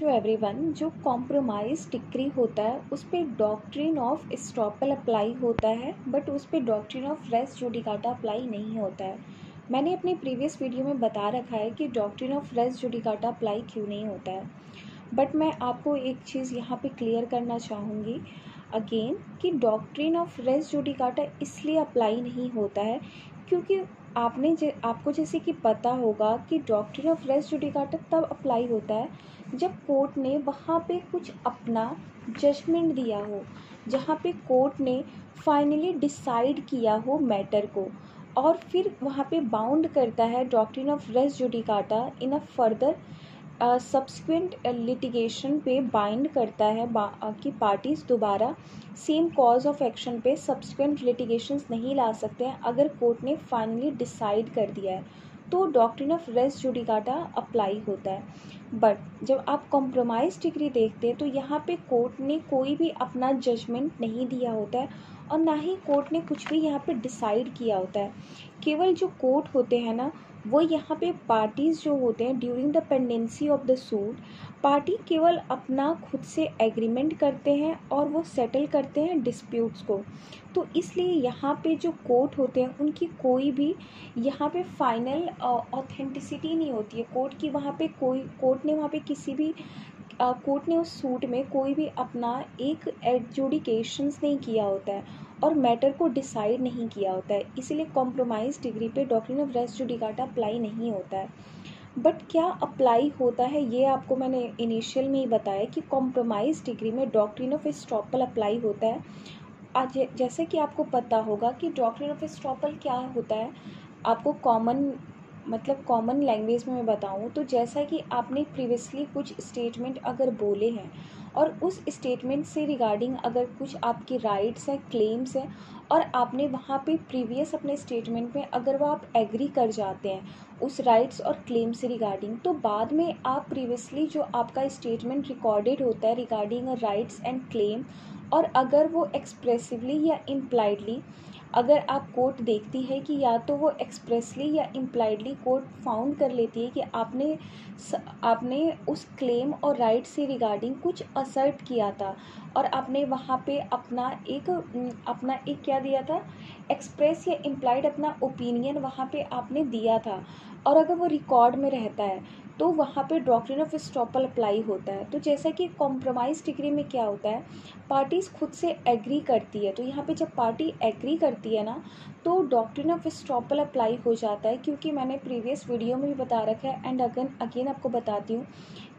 To everyone जो compromise decree होता है, उस पर डॉक्ट्रीन ऑफ़ स्टॉपल अप्लाई होता है बट उस पर doctrine of res judicata apply नहीं होता है। मैंने अपनी प्रीवियस वीडियो में बता रखा है कि doctrine of res judicata apply क्यों नहीं होता है। बट मैं आपको एक चीज़ यहाँ पे क्लियर करना चाहूँगी। अगेन कि डॉक्ट्रिन ऑफ़ रेस जुडिकाटा इसलिए अप्लाई नहीं होता है, क्योंकि आपने ज, आपको जैसे कि पता होगा कि डॉक्ट्रिन ऑफ़ रेस जुडिकाटा तब अप्लाई होता है जब कोर्ट ने वहाँ पे कुछ अपना जजमेंट दिया हो, जहाँ पे कोर्ट ने फाइनली डिसाइड किया हो मैटर को, और फिर वहाँ पे बाउंड करता है doctrine of res judicata in a further subsequent litigation पे बाइंड करता है कि पार्टीज़ दोबारा सेम कॉज ऑफ़ एक्शन पे सब्सिक्वेंट लिटिगेशंस नहीं ला सकते हैं अगर कोर्ट ने फाइनली डिसाइड कर दिया है तो doctrine of res judicata apply होता है। बट जब आप कॉम्प्रोमाइज़ डिग्री देखते हैं तो यहाँ पे कोर्ट ने कोई भी अपना जजमेंट नहीं दिया होता है और ना ही कोर्ट ने कुछ भी यहाँ पे डिसाइड किया होता है। केवल जो कोर्ट होते हैं ना वो यहाँ पे पार्टीज़ जो होते हैं during the pendency of the suit party केवल अपना खुद से एग्रीमेंट करते हैं और वो सेटल करते हैं डिस्प्यूट्स को। तो इसलिए यहाँ पे जो कोर्ट होते हैं, उनकी कोई भी यहाँ पे फाइनल ऑथेंटिसिटी नहीं होती है। कोर्ट की वहाँ पे कोई कोर्ट ने वहाँ पे किसी भी कोर्ट ने उस सूट में कोई भी अपना एक एडजुडिकेशंस नहीं किया होता है। और मैटर को डिसाइड नहीं किया होता है। इसीलिए कॉम्प्रोमाइज़ डिग्री पे doctrine of res judicata apply नहीं होता है। बट क्या अप्लाई होता है? ये आपको मैंने इनिशियल में ही बताया कि कॉम्प्रोमाइज़ डिग्री में डॉक्ट्रिन ऑफ़ स्टॉपल अप्लाई होता है। आज जैसे कि आपको पता होगा कि डॉक्ट्रिन ऑफ़ स्टॉपल क्या होता है। आपको कॉमन मतलब कॉमन लैंग्वेज में मैं बताऊँ तो जैसा कि आपने प्रीवियसली कुछ स्टेटमेंट अगर बोले हैं, और उस स्टेटमेंट से रिगार्डिंग अगर कुछ आपकी राइट्स हैं क्लेम्स हैं, और आपने वहाँ पे प्रीवियस अपने स्टेटमेंट में अगर वो आप एग्री कर जाते हैं, उस राइट्स और क्लेम से रिगार्डिंग तो बाद में आप प्रीवियसली जो आपका स्टेटमेंट रिकॉर्डेड होता है रिगार्डिंग राइट्स एंड क्लेम और अगर वो एक्सप्रेसिवली या इम्प्लाइडली अगर आप कोर्ट देखती है कि या तो वो एक्सप्रेसली या इम्प्लाइडली कोर्ट फाउंड कर लेती है कि आपने आपने उस क्लेम और राइट से रिगार्डिंग कुछ असर्ट किया था और आपने वहाँ पे अपना एक अपना एक क्या दिया था? एक्सप्रेस या इम्प्लाइड अपना ओपिनियन वहाँ पे आपने दिया था। और अगर वो रिकॉर्ड में रहता है तो वहाँ पे डॉक्ट्रिन ऑफ़ स्टॉपल अप्लाई होता है। तो जैसा कि कॉम्प्रोमाइज़ डिग्री में क्या होता है पार्टीज़ खुद से एग्री करती है। तो यहाँ पे जब पार्टी एग्री करती है ना तो डॉक्ट्रिन ऑफ़ स्टॉपल अप्लाई हो जाता है। क्योंकि मैंने प्रीवियस वीडियो में भी बता रखा है एंड अगेन अगेन आपको बताती हूँ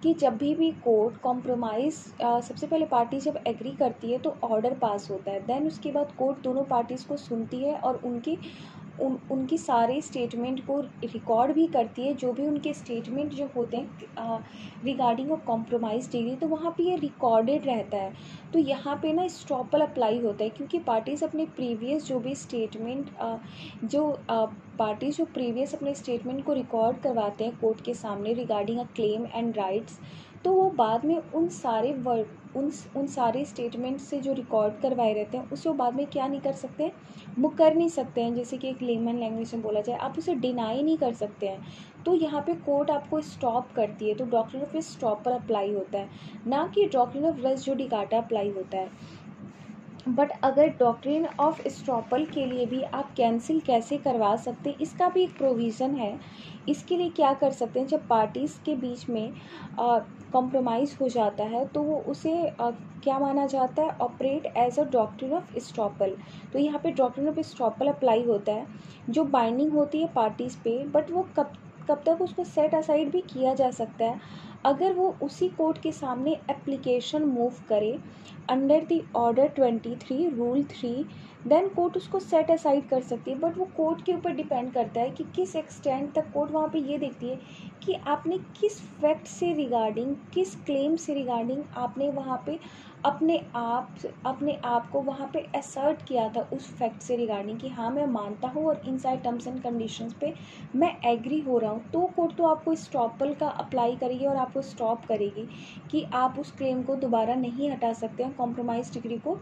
कि जब भी भी कोर्ट कॉम्प्रोमाइज़ सबसे पहले पार्टी जब एग्री करती है तो ऑर्डर पास होता है। देन उसके बाद कोर्ट दोनों पार्टीज़ को सुनती है और उनकी उन, उनकी सारे स्टेटमेंट को रिकॉर्ड भी करती है, जो भी उनके स्टेटमेंट जो होते हैं रिगार्डिंग अ कॉम्प्रोमाइज़ डिग्री तो वहाँ पे ये रिकॉर्डेड रहता है। तो यहाँ पे ना स्टॉपल अप्लाई होता है, क्योंकि पार्टीज़ अपने प्रीवियस जो भी स्टेटमेंट जो पार्टीज़ जो प्रीवियस अपने स्टेटमेंट को रिकॉर्ड करवाते हैं कोर्ट के सामने regarding a claim and rights तो वो बाद में उन सारे वर्ड उन उन सारे स्टेटमेंट से जो रिकॉर्ड करवाए रहते हैं, उसे वो बाद में क्या नहीं कर सकते? वो कर नहीं सकते हैं, जैसे कि एक लेमन लैंग्वेज में बोला जाए, आप उसे डिनाई नहीं कर सकते हैं। तो यहाँ पे कोर्ट आपको स्टॉप करती है तो डॉक्टर ऑफ़ स्टॉप पर अप्लाई होता है। ना कि डॉक्टर ऑफ़ रेस जो डिकाटा अप्लाई होता है। बट अगर डॉक्ट्रिन ऑफ़ स्टॉपल के लिए भी आप कैंसिल कैसे करवा सकते हैं इसका भी एक प्रोविज़न है। इसके लिए क्या कर सकते हैं जब पार्टीज़ के बीच में कॉम्प्रोमाइज़ हो जाता है तो वो उसे आ, क्या माना जाता है? Operate as a doctrine of estoppel तो यहाँ पे डॉक्ट्रिन ऑफ़ स्टॉपल अप्लाई होता है। जो बाइंडिंग होती है पार्टीज़ पे बट वो कब कब तक उसको सेट असाइड भी किया जा सकता है। अगर वो उसी कोर्ट के सामने एप्लीकेशन मूव करे under the order twenty three rule three then court उसको सेट असाइड कर सकती है बट वो कोर्ट के ऊपर डिपेंड करता है कि किस एक्सटेंड तक कोर्ट वहाँ पे ये देखती है कि आपने किस फैक्ट से रिगार्डिंग, किस क्लेम से रिगार्डिंग आपने वहाँ पे अपने आप अपने आप को वहाँ पे असर्ट किया था उस फैक्ट से रिगार्डिंग कि हाँ मैं मानता हूँ और इन सारे टर्म्स एंड कंडीशंस पे मैं एग्री हो रहा हूँ। तो कोर्ट तो आपको स्टॉपल का अप्लाई करेगी और आपको स्टॉप करेगी कि आप उस क्लेम को दोबारा नहीं हटा सकते हैं कॉम्प्रोमाइज़ डिग्री को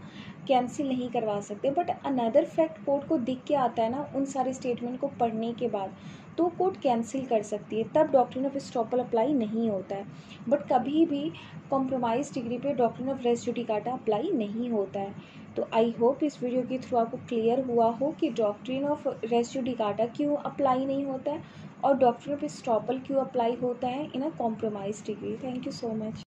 कैंसिल नहीं करवा सकते। बट अनदर फैक्ट कोर्ट को दिख के आता है ना, उन सारे स्टेटमेंट को पढ़ने के बाद। तो कोर्ट कैंसिल कर सकती है। तब डॉक्ट्रिन ऑफ़ स्टॉपल अप्लाई नहीं होता है। बट कभी भी कॉम्प्रोमाइज़ डिग्री पे doctrine of res judicata apply नहीं होता है। तो आई होप इस वीडियो के थ्रू आपको क्लियर हुआ हो कि डॉक्ट्रिन ऑफ़ रेस डिकाटा क्यों अप्लाई नहीं होता है और डॉक्ट्रिन ऑफ़ स्टॉपल क्यों अप्लाई होता है in a compromise degree thank you so much